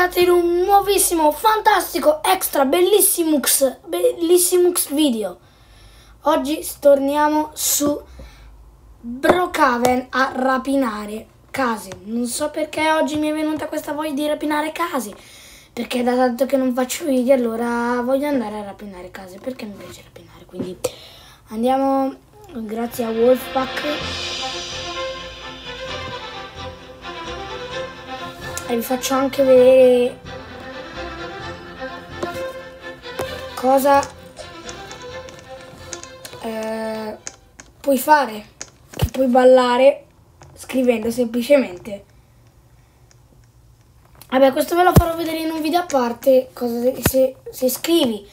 ragazzi in un nuovissimo, fantastico, extra, bellissimux, bellissimux video. Oggi torniamo su Brookhaven a rapinare case. Non so perché oggi mi è venuta questa voglia di rapinare case. Perché da tanto che non faccio video allora voglio andare a rapinare case. Perché mi piace rapinare. Quindi andiamo, grazie a Wolfpack. E vi faccio anche vedere cosa eh, puoi fare che puoi ballare scrivendo semplicemente. Vabbè questo ve lo farò vedere in un video a parte cosa, se, se scrivi.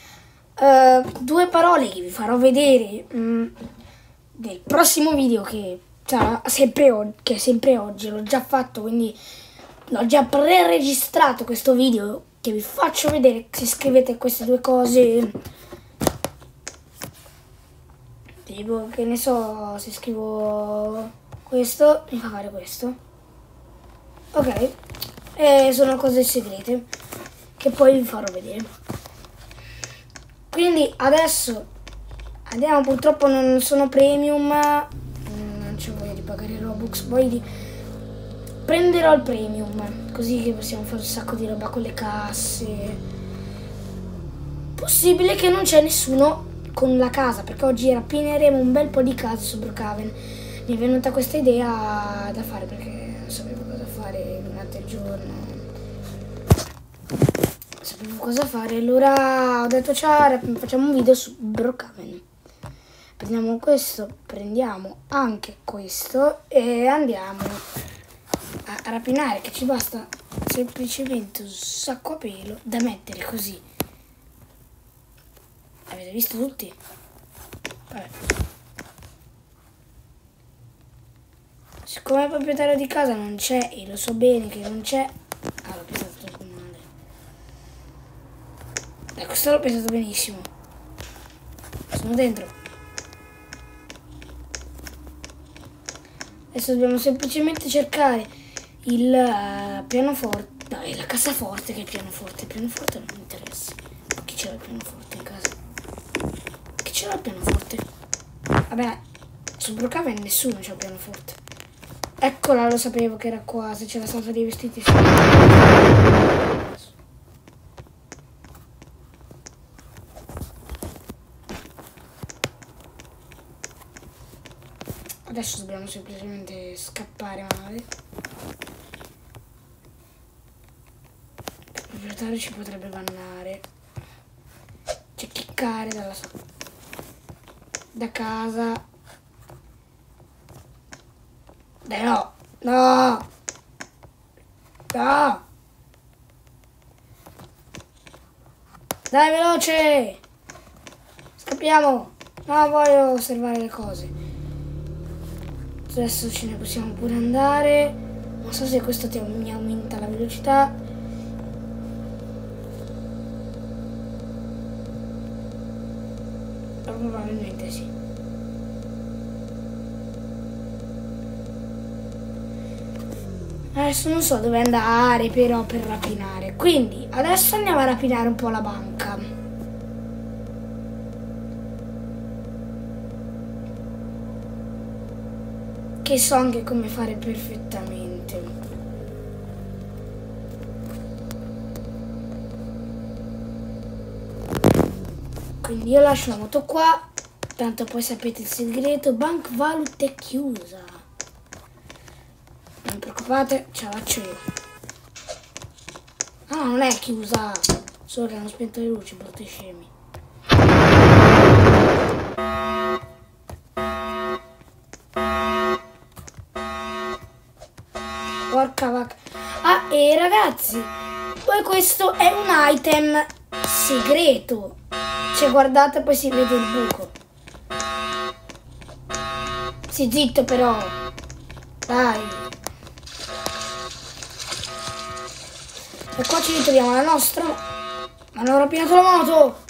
Uh, due parole che vi farò vedere mh, mm, nel prossimo video che sarà sempre, che è sempre oggi l'ho già fatto quindi l'ho già pre-registrato questo video che vi faccio vedere se scrivete queste due cose. Tipo che ne so se scrivo questo mi fa fare questo. Ok e sono cose segrete che poi vi farò vedere. Quindi adesso andiamo purtroppo non sono premium non c'è voglia di pagare robux poi di prenderò il premium, così che possiamo fare un sacco di roba con le casse. Possibile che non c'è nessuno con la casa, perché oggi rappineremo un bel po' di case su Brookhaven. Mi è venuta questa idea da fare perché non sapevo cosa fare durante il giorno. Non sapevo cosa fare, allora ho detto ciao, facciamo un video su Brookhaven. Prendiamo questo, prendiamo anche questo e andiamo a rapinare che ci basta semplicemente un sacco a pelo da mettere così. Avete visto tutti? Vabbè. Siccome il proprietario di casa non c'è e lo so bene che non c'è, ah l'ho pensato troppo male. Dai, questo l'ho pensato benissimo. Sono dentro. Adesso dobbiamo semplicemente cercare il uh, pianoforte. Dai, la cassaforte che è il pianoforte. Il pianoforte non mi interessa. Chi c'era il pianoforte in casa? Chi c'era il pianoforte? Vabbè, su Brookhaven nessuno c'ha il pianoforte. Eccola, lo sapevo che era qua. Se c'era stato dei vestiti. Adesso dobbiamo semplicemente scappare male. Proprietario ci potrebbe bannare. Cioè, chiccare dalla da casa. Dai, no! No! No! Dai, veloce! Scappiamo! No, voglio osservare le cose. Adesso ce ne possiamo pure andare. Non so se questo mi aumenta la velocità. Probabilmente sì. Adesso non so dove andare però per rapinare. Quindi adesso andiamo a rapinare un po' la banca. Che so anche come fare perfettamente. Quindi io lascio la moto qua. Tanto poi sapete il segreto. Bank valut è chiusa. Non preoccupate ce la faccio io. No non è chiusa. Solo che hanno spento le luci brutti scemi. Porca vacca. Ah e ragazzi poi questo è un item segreto cioè guardate poi si vede il buco. Si zitto però. Dai. E qua ci ritroviamo la nostra. Ma hanno rapinato la moto!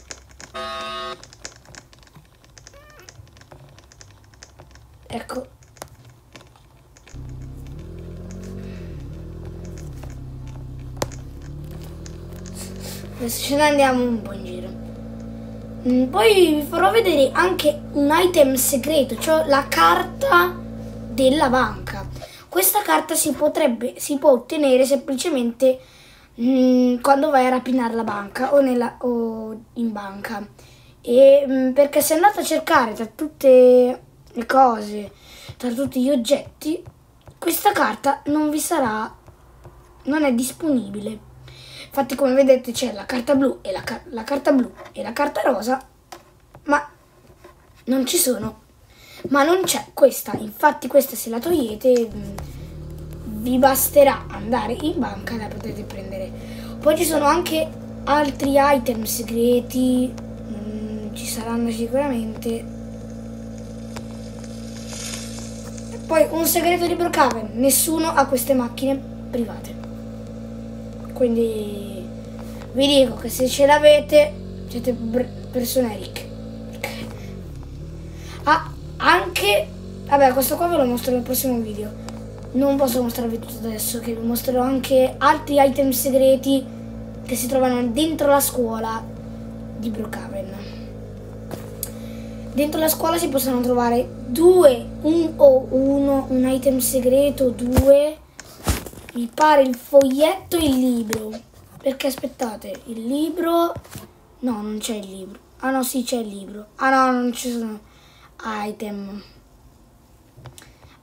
Adesso ce ne andiamo un po' in giro. Mm, poi vi farò vedere anche un item segreto, cioè la carta della banca. Questa carta si potrebbe, si può ottenere semplicemente mh, quando vai a rapinare la banca o, nella, o in banca. E, mh, perché se andate a cercare tra tutte le cose, tra tutti gli oggetti, questa carta non vi sarà, non è disponibile. Infatti come vedete c'è la carta blu e la, la carta blu e la carta rosa, ma non ci sono. Ma non c'è questa, infatti questa se la togliete vi basterà andare in banca e la potete prendere. Poi ci sono anche altri item segreti, mm, ci saranno sicuramente. Poi un segreto di Brookhaven, nessuno ha queste macchine private. Quindi vi dico che se ce l'avete siete persone ricche. Ah, anche... Vabbè, questo qua ve lo mostro nel prossimo video non posso mostrarvi tutto adesso, che vi mostrerò anche altri item segreti che si trovano dentro la scuola di Brookhaven. Dentro la scuola si possono trovare due, un o uno, un item segreto, due, mi pare il foglietto e il libro. Perché aspettate, il libro... No, non c'è il libro. Ah no, sì, c'è il libro. Ah no, non ci sono item.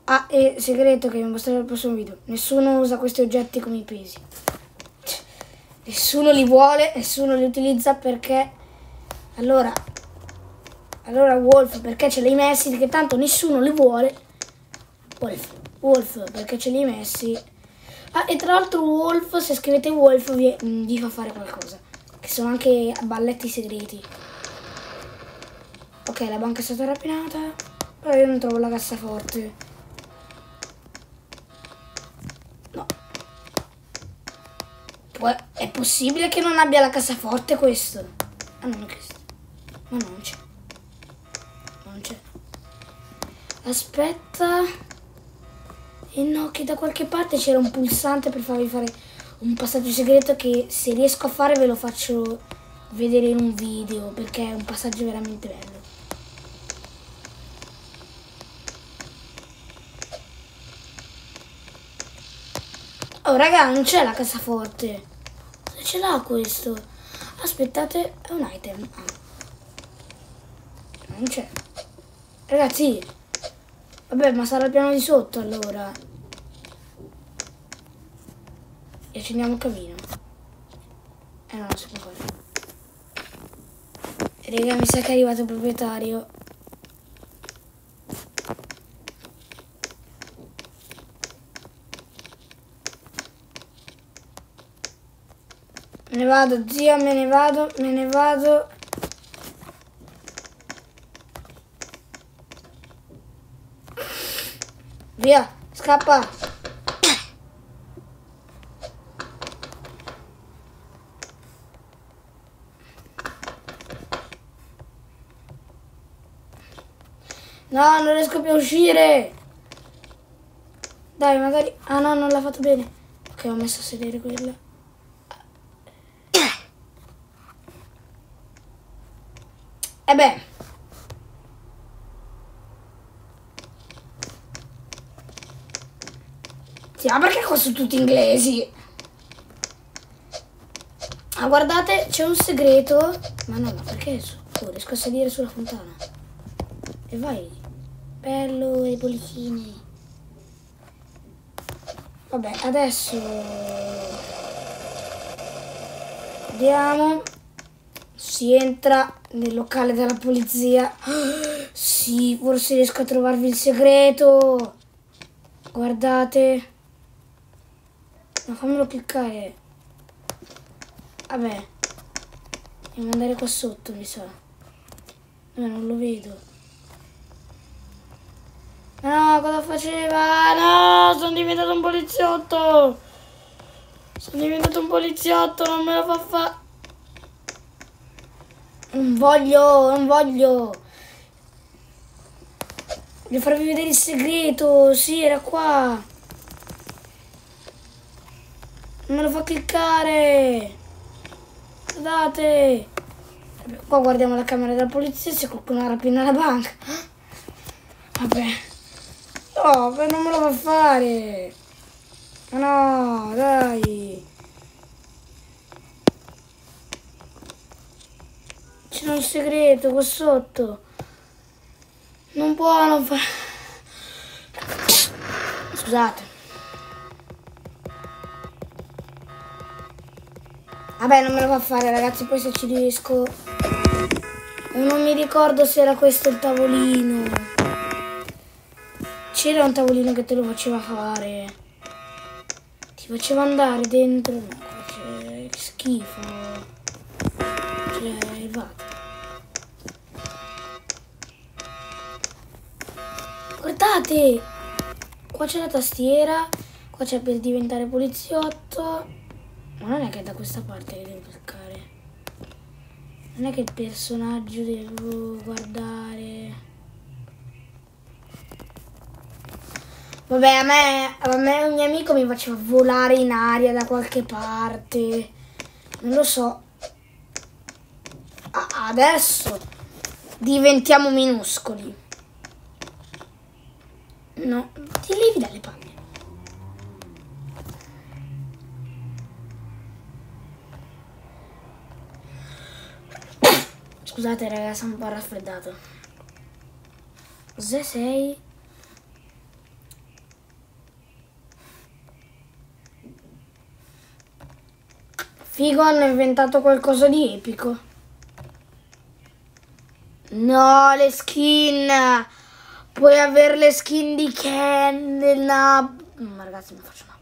Ah, e segreto che vi mostrerò nel prossimo video. Nessuno usa questi oggetti come i pesi. Nessuno li vuole, nessuno li utilizza perché... Allora... Allora Wolf, perché ce li hai messi? Perché tanto nessuno li vuole. Wolf, Wolf, perché ce li hai messi? Ah, e tra l'altro Wolf, se scrivete Wolf vi, vi fa fare qualcosa. Che sono anche balletti segreti. Ok, la banca è stata rapinata. Però io non trovo la cassaforte. È possibile che non abbia la cassaforte questo? Ah, non è questo. Ma non c'è. Non c'è. Aspetta. E no, che da qualche parte c'era un pulsante per farvi fare un passaggio segreto che se riesco a fare ve lo faccio vedere in un video perché è un passaggio veramente bello. Oh raga, non c'è la cassaforte ce l'ha questo? Aspettate, è un item. Ah. Non c'è. Ragazzi, vabbè, ma sarà il piano di sotto allora. E accendiamo il camino. Eh no, non si può fare. Raga, mi sa che è arrivato il proprietario. Me ne vado, zia, me ne vado, me ne vado. Via, scappa. No, non riesco più a uscire. Dai, magari... Ah no, non l'ha fatto bene. Ok, ho messo a sedere quella. E eh beh. Sì, ma perché qua sono tutti inglesi? Ah, guardate, c'è un segreto. Ma no, ma perché? Oh, riesco a salire sulla fontana. E vai. Bello, le bollicine. Vabbè, adesso... Vediamo si entra nel locale della polizia. Sì, forse riesco a trovarvi il segreto. Guardate. Ma fammelo cliccare. Vabbè. Devo andare qua sotto, mi sa. No, non lo vedo. No, cosa faceva? No, sono diventato un poliziotto. Sono diventato un poliziotto, non me lo fa fare. Non voglio, non voglio. Voglio farvi vedere il segreto. Sì, era qua. Non me lo fa cliccare. Guardate! Qua guardiamo la camera della polizia se qualcuno rapina la banca. Vabbè. No, non me lo fa fare. No, dai. C'è un segreto qua sotto. Non può non fare... Scusate. Vabbè, non me lo fa fare, ragazzi, poi se ci riesco... Non mi ricordo se era questo il tavolino. C'era un tavolino che te lo faceva fare. Ti faceva andare dentro. No, c'è schifo. Cioè, va. Guardate! Qua c'è la tastiera, qua c'è per diventare poliziotto. Ma non è che è da questa parte che devo cliccare. Non è che il personaggio devo guardare. Vabbè, a me, a me un mio amico mi faceva volare in aria da qualche parte. Non lo so. adesso diventiamo minuscoli. No, ti levi dalle palle. Scusate ragazzi, sono un po' raffreddato. Cos'è sei? Figo, hanno inventato qualcosa di epico. No, le skin! Puoi avere le skin di Ken nella... Ma ragazzi mi faccio una...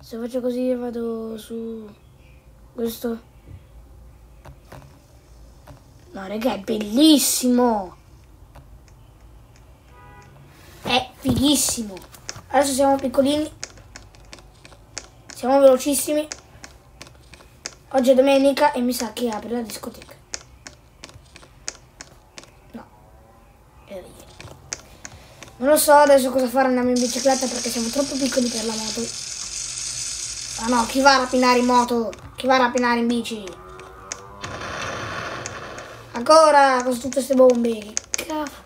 Se faccio così vado su... Questo... No raga è bellissimo! È fighissimo! Adesso siamo piccolini. Siamo velocissimi. Oggi è domenica e mi sa che apre la discoteca. Non lo so adesso cosa fare andiamo in bicicletta perché siamo troppo piccoli per la moto. Ah no, chi va a rapinare in moto? Chi va a rapinare in bici? Ancora con tutte queste bombe. Che cazzo.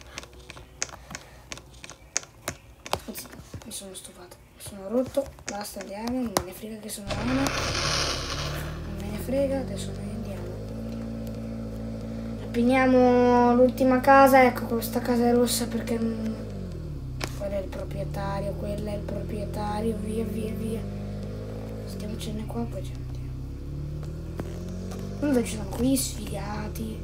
mi sono stufato. Mi sono rotto. Basta, andiamo. Non me ne frega che sono una. Non me ne frega, adesso noi andiamo. Rapiniamo l'ultima casa. Ecco, questa casa è rossa perché quello è il proprietario, quello è il proprietario, via via via. Stiamocene qua, poi ci Comunque ci sono qui sfigati.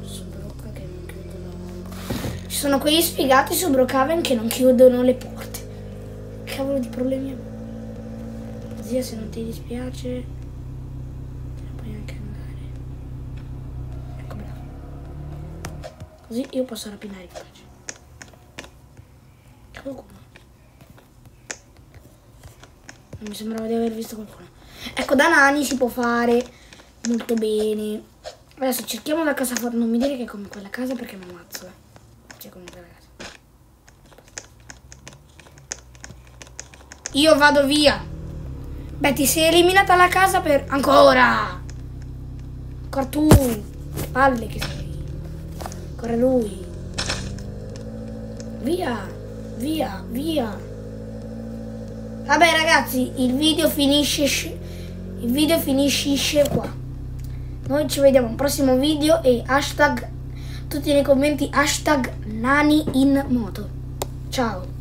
Su Brocca che. Ci sono quegli sfigati su Brookhaven che non chiudono le porte. Cavolo di problemi. Zia se non ti dispiace. Così io posso rapinare in pace. Non mi sembrava di aver visto qualcuno. Ecco, da nani si può fare molto bene. Adesso cerchiamo la casa fuori. Non mi dire che è come quella casa perché mi ammazzo. Eh. Cioè, quella casa. Io vado via. Beh, ti sei eliminata la casa per... Ancora! Cartoon. Palle che sei. Ancora lui. Via, via, via. Vabbè ragazzi, il video finisce, il video finisce qua. Noi ci vediamo al prossimo video e hashtag, tutti nei commenti, hashtag nani in moto. Ciao.